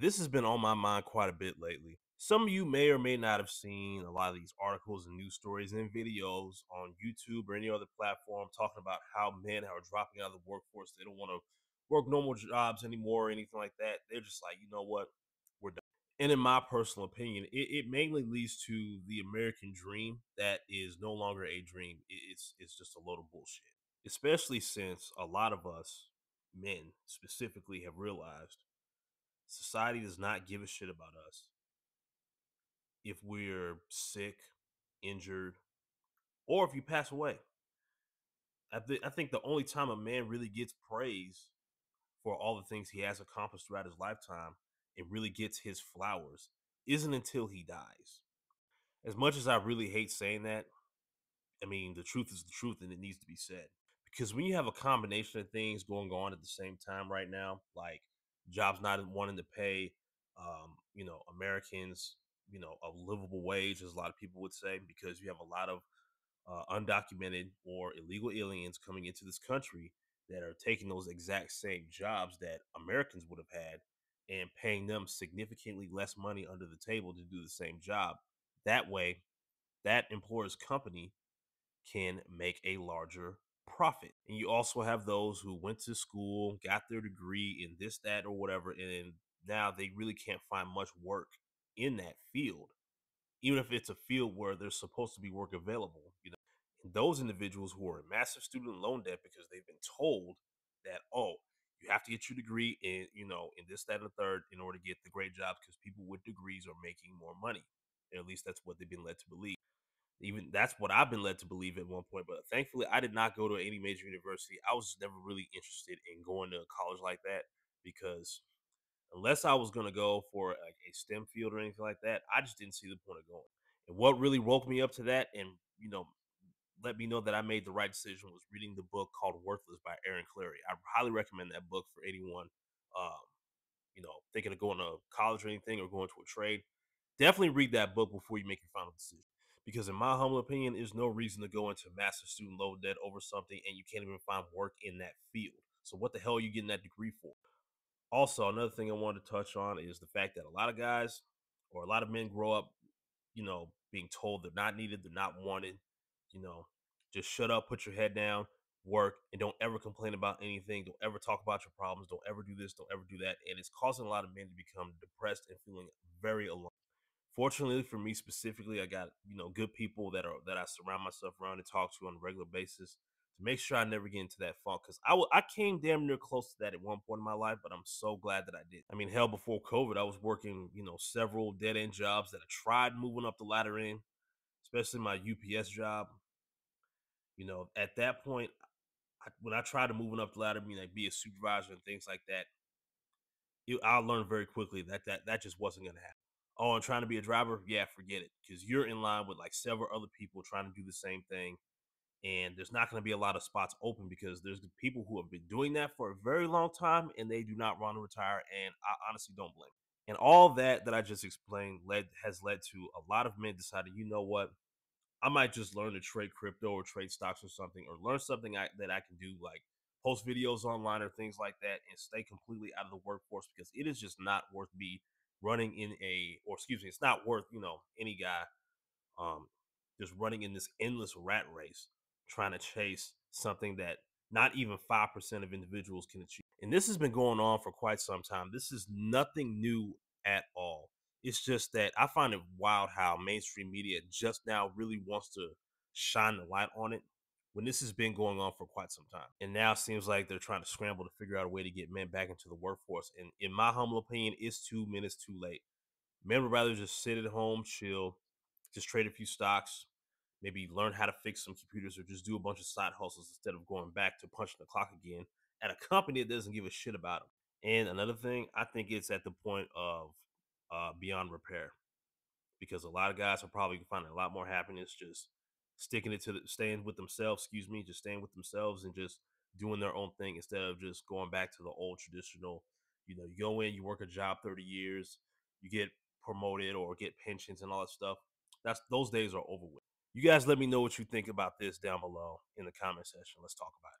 This has been on my mind quite a bit lately. Some of you may or may not have seen a lot of these articles and news stories and videos on YouTube or any other platform talking about how men are dropping out of the workforce. They don't want to work normal jobs anymore or anything like that. They're just like, you know what? We're done. And in my personal opinion, it, it mainly leads to the American dream that is no longer a dream. It's it's just a load of bullshit. Especially since a lot of us men specifically have realized Society does not give a shit about us. If we're sick, injured, or if you pass away. I, th- I think the only time a man really gets praise for all the things he has accomplished throughout his lifetime and really gets his flowers isn't until he dies. As much as I really hate saying that, I mean, the truth is the truth and it needs to be said. Because when you have a combination of things going on at the same time right now, like jobs not wanting to pay, um, you know, Americans, you know, a livable wage, as a lot of people would say, because you have a lot of uh, undocumented or illegal aliens coming into this country that are taking those exact same jobs that Americans would have had and paying them significantly less money under the table to do the same job. That way, that employer's company can make a larger profit. And you also have those who went to school, got their degree in this, that, or whatever, and now they really can't find much work in that field, even if it's a field where there's supposed to be work available. You know, and those individuals who are in massive student loan debt because they've been told that, oh, you have to get your degree in, you know, in this, that, and the third in order to get the great jobs because people with degrees are making more money. At least that's what they've been led to believe even that's what I've been led to believe at one point. But thankfully, I did not go to any major university. I was never really interested in going to a college like that because unless I was going to go for a STEM field or anything like that, I just didn't see the point of going. And what really woke me up to that, and you know, let me know that I made the right decision was reading the book called Worthless by Aaron Clarey. I highly recommend that book for anyone, um, you know, thinking of going to college or anything or going to a trade. Definitely read that book before you make your final decision because in my humble opinion, there's no reason to go into massive student loan debt over something and you can't even find work in that field. So what the hell are you getting that degree for? Also, another thing I wanted to touch on is the fact that a lot of guys or a lot of men grow up, you know, being told they're not needed, they're not wanted, you know, just shut up, put your head down, work, and don't ever complain about anything. Don't ever talk about your problems. Don't ever do this. Don't ever do that. And it's causing a lot of men to become depressed and feeling very alone fortunately for me specifically, I got you know good people that are that I surround myself around and talk to on a regular basis to make sure I never get into that funk. Because I, w- I came damn near close to that at one point in my life, but I'm so glad that I did. I mean, hell, before COVID, I was working you know several dead end jobs that I tried moving up the ladder in, especially my UPS job. You know, at that point, I, when I tried to moving up the ladder, I mean, like be a supervisor and things like that, it, I learned very quickly that that that just wasn't going to happen oh, trying to be a driver, yeah, forget it. Because you're in line with like several other people trying to do the same thing. And there's not going to be a lot of spots open because there's people who have been doing that for a very long time and they do not want to retire. And I honestly don't blame. And all that that I just explained led has led to a lot of men deciding, you know what, I might just learn to trade crypto or trade stocks or something, or learn something I, that I can do, like post videos online or things like that, and stay completely out of the workforce because it is just not worth me running in a, or excuse me, it's not worth, you know, any guy um, just running in this endless rat race trying to chase something that not even 5% of individuals can achieve. And this has been going on for quite some time. This is nothing new at all. It's just that I find it wild how mainstream media just now really wants to shine the light on it when this has been going on for quite some time. And now it seems like they're trying to scramble to figure out a way to get men back into the workforce. And in my humble opinion, it's two minutes too late. Men would rather just sit at home, chill, just trade a few stocks, maybe learn how to fix some computers or just do a bunch of side hustles instead of going back to punching the clock again at a company that doesn't give a shit about them. And another thing, I think it's at the point of uh, beyond repair because a lot of guys are probably finding a lot more happiness just sticking it to the, staying with themselves, excuse me, just staying with themselves and just doing their own thing instead of just going back to the old traditional, you know, you go in, you work a job 30 years, you get promoted or get pensions and all that stuff. That's those days are over with. You guys let me know what you think about this down below in the comment section. Let's talk about it.